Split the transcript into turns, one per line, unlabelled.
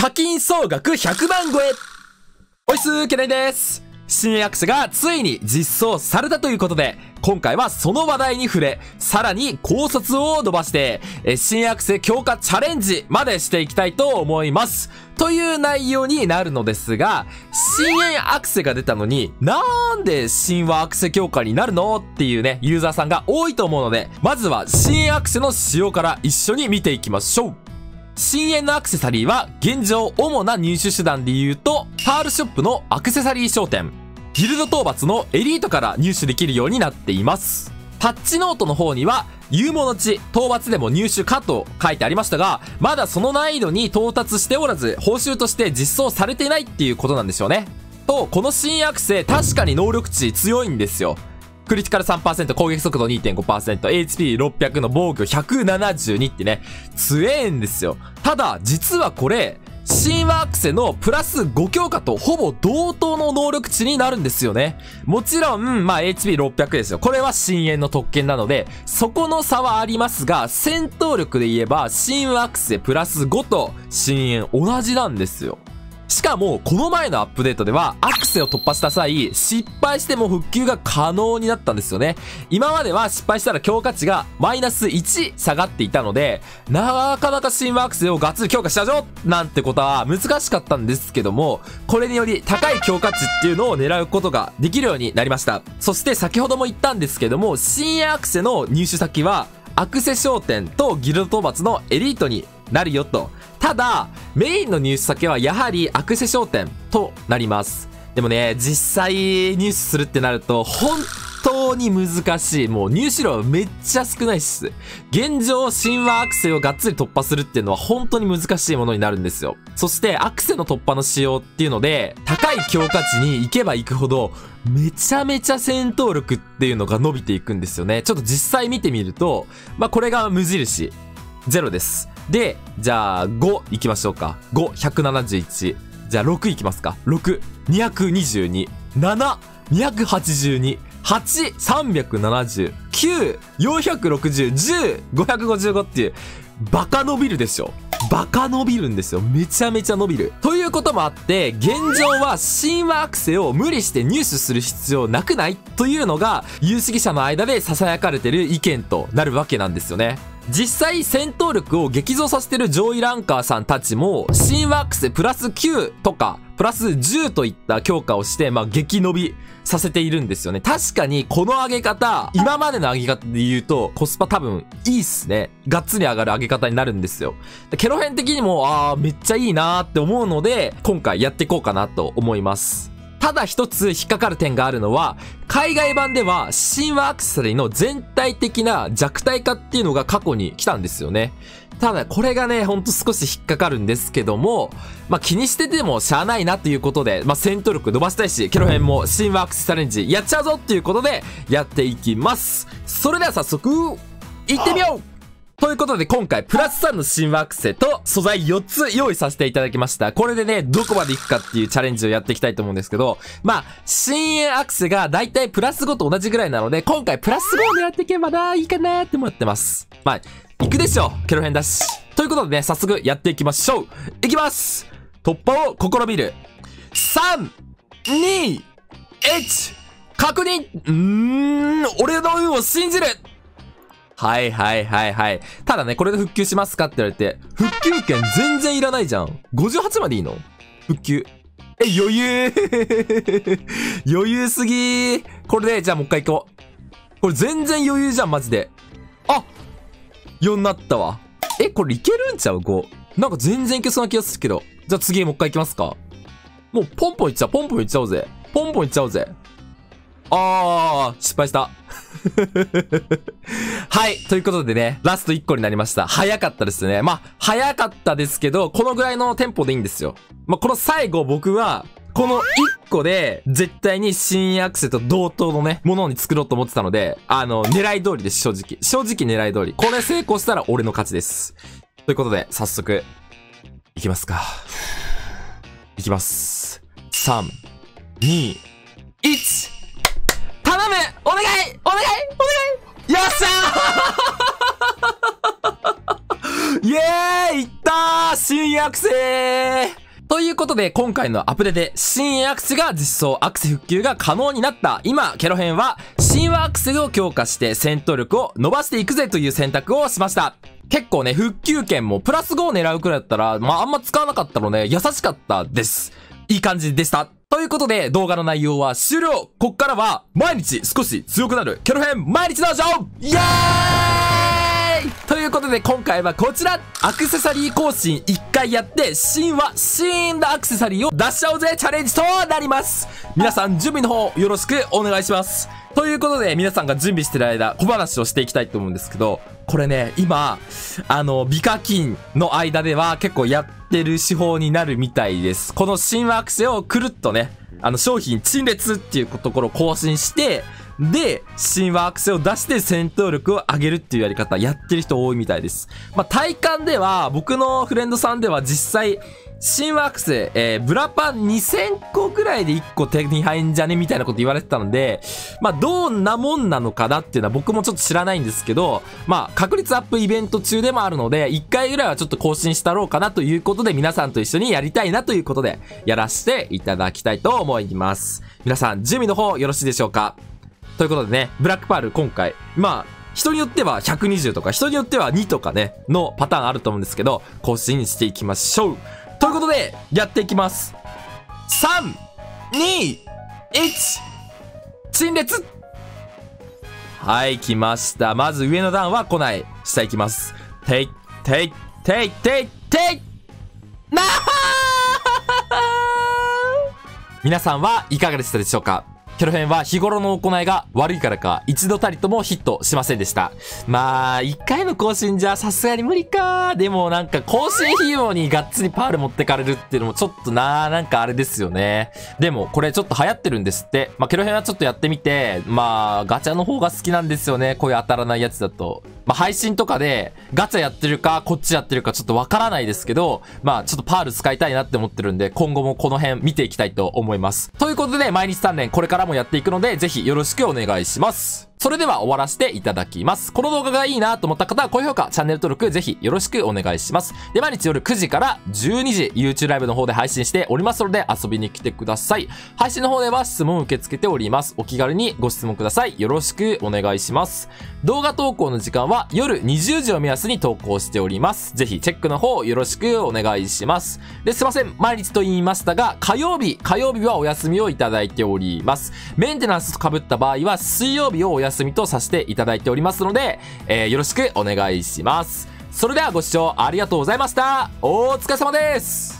課金総額100万超えおいすー、ケネです。新アクセがついに実装されたということで、今回はその話題に触れ、さらに考察を伸ばして、新アクセ強化チャレンジまでしていきたいと思います。という内容になるのですが、新円アクセが出たのに、なんで新和アクセ強化になるのっていうね、ユーザーさんが多いと思うので、まずは新アクセの仕様から一緒に見ていきましょう。深淵のアクセサリーは現状主な入手手段で言うと、パールショップのアクセサリー商店、ギルド討伐のエリートから入手できるようになっています。パッチノートの方には、有物地、討伐でも入手かと書いてありましたが、まだその難易度に到達しておらず、報酬として実装されていないっていうことなんでしょうね。と、この新アクセ確かに能力値強いんですよ。クリティカル3%、攻撃速度2.5%、HP600 の防御172ってね、強えんですよ。ただ、実はこれ、神話アクセのプラス5強化とほぼ同等の能力値になるんですよね。もちろん、まあ HP600 ですよ。これは深淵の特権なので、そこの差はありますが、戦闘力で言えば、神話アクセプラス5と深淵同じなんですよ。しかも、この前のアップデートでは、アクセを突破した際、失敗しても復旧が可能になったんですよね。今までは失敗したら強化値がマイナス1下がっていたので、なかなか新アクセをガッツリ強化したぞなんてことは難しかったんですけども、これにより高い強化値っていうのを狙うことができるようになりました。そして先ほども言ったんですけども、新アクセの入手先は、アクセ商店とギルド討伐のエリートになるよと。ただ、メインの入手先はやはりアクセ商店となります。でもね、実際入手するってなると、本当に難しい。もう入手量めっちゃ少ないっす。現状、神話アクセをがっつり突破するっていうのは本当に難しいものになるんですよ。そしてアクセの突破の仕様っていうので、高い強化値に行けば行くほど、めちゃめちゃ戦闘力っていうのが伸びていくんですよね。ちょっと実際見てみると、まあこれが無印。ゼロです。で、じゃあ、5いきましょうか。5、171。じゃあ、6いきますか。6、222。7、282。8、370。9、460。10、555っていう、バカ伸びるでしょ。バカ伸びるんですよ。めちゃめちゃ伸びる。ということもあって、現状は神話アクセを無理して入手する必要なくない？というのが、有識者の間で囁かれてる意見となるわけなんですよね。実際戦闘力を激増させてる上位ランカーさんたちも、新ワックスでプラス9とか、プラス10といった強化をして、まあ、激伸びさせているんですよね。確かに、この上げ方、今までの上げ方で言うと、コスパ多分、いいっすね。がっつり上がる上げ方になるんですよ。ケロ編的にも、あー、めっちゃいいなーって思うので、今回やっていこうかなと思います。ただ一つ引っかかる点があるのは、海外版では神話アクセサリーの全体的な弱体化っていうのが過去に来たんですよね。ただこれがね、ほんと少し引っかかるんですけども、まあ、気にしててもしゃあないなっていうことで、まあ、戦闘力伸ばしたいし、ケロ編も神話アクセサリーやっちゃうぞっていうことでやっていきます。それでは早速、行ってみようということで今回プラス3の新惑星と素材4つ用意させていただきました。これでね、どこまで行くかっていうチャレンジをやっていきたいと思うんですけど、まあ、新鋭アクセがだいたいプラス5と同じぐらいなので、今回プラス5を狙っていけばな、いいかなーって思ってます。まあ、行くでしょうケロ編だし。ということでね、早速やっていきましょういきます突破を試みる !3、2、1、確認うーん、俺の運を信じるはいはいはいはい。ただね、これで復旧しますかって言われて、復旧券全然いらないじゃん。58までいいの？復旧。え、余裕 余裕すぎこれで、じゃあもう一回行こう。これ全然余裕じゃん、マジで。あ !4 になったわ。え、これいけるんちゃう ?5。なんか全然いけそうな気がするけど。じゃあ次もう一回行きますか。もうポンポンいっちゃう、ポンポンいっちゃおうぜ。ポンポンいっちゃおうぜ。あー、失敗した。はい。ということでね、ラスト1個になりました。早かったですね。まあ、早かったですけど、このぐらいのテンポでいいんですよ。まあ、この最後僕は、この1個で、絶対に新アクセと同等のね、ものに作ろうと思ってたので、あの、狙い通りです、正直。正直狙い通り。これ成功したら俺の勝ちです。ということで、早速、いきますか。いきます。3、2、1! 頼むお願いお願いお願いよっしゃイエーイい新アクセということで、今回のアプデで新アクセが実装アクセ復旧が可能になった今、ケロ編は、新アクセを強化して戦闘力を伸ばしていくぜという選択をしました。結構ね、復旧権もプラス5を狙うくらいだったら、まああんま使わなかったのね、優しかったです。いい感じでした。ということで、動画の内容は終了こっからは、毎日少し強くなるケロ編毎日道場イエーイことで、今回はこちら。アクセサリー更新1回やって、新はシーンドアクセサリーを出しちゃおうぜチャレンジとなります。皆さん準備の方よろしくお願いします。ということで、皆さんが準備してる間、小話をしていきたいと思うんですけど、これね、今、あの、美課金の間では結構やってる手法になるみたいです。この新ワークスをくるっとね、あの、商品陳列っていうところを更新して、で、新ワークスを出して戦闘力を上げるっていうやり方やってる人多いみたいです。まあ、体感では、僕のフレンドさんでは実際、新ワークス、えー、ブラパン2000個ぐらいで1個手に入んじゃねみたいなこと言われてたので、まあ、どんなもんなのかなっていうのは僕もちょっと知らないんですけど、まあ、確率アップイベント中でもあるので、1回ぐらいはちょっと更新したろうかなということで、皆さんと一緒にやりたいなということで、やらせていただきたいと思います。皆さん、準備の方よろしいでしょうか？ということでね、ブラックパール今回、まあ、人によっては120とか、人によっては2とかね、のパターンあると思うんですけど、更新していきましょう。ということで、やっていきます。3、2、1、陳列はい、来ました。まず上の段は来ない。下行きます。てい、てい、てい、てい、ていなー皆さんはいかがでしたでしょうか？キョロ編は日頃の行いが悪いからか、一度たりともヒットしませんでした。まあ、一回の更新じゃさすがに無理か。でもなんか更新費用にがっつりパール持ってかれるっていうのもちょっとなーなんかあれですよね。でもこれちょっと流行ってるんですって。まあ、ケロ編はちょっとやってみて、まあ、ガチャの方が好きなんですよね。こういう当たらないやつだと。まあ、配信とかでガチャやってるか、こっちやってるかちょっとわからないですけど、まあ、ちょっとパール使いたいなって思ってるんで、今後もこの辺見ていきたいと思います。ということで、毎日鍛錬これからももやっていくので、ぜひよろしくお願いします。それでは終わらせていただきます。この動画がいいなと思った方は高評価、チャンネル登録ぜひよろしくお願いします。で、毎日夜9時から12時 YouTube ライブの方で配信しておりますので遊びに来てください。配信の方では質問を受け付けております。お気軽にご質問ください。よろしくお願いします。動画投稿の時間は夜20時を目安に投稿しております。ぜひチェックの方よろしくお願いします。で、すいません。毎日と言いましたが、火曜日、火曜日はお休みをいただいております。メンテナンスと被った場合は水曜日をお休みとさせていただいておりますので、えー、よろしくお願いします。それではご視聴ありがとうございました。お疲れ様です。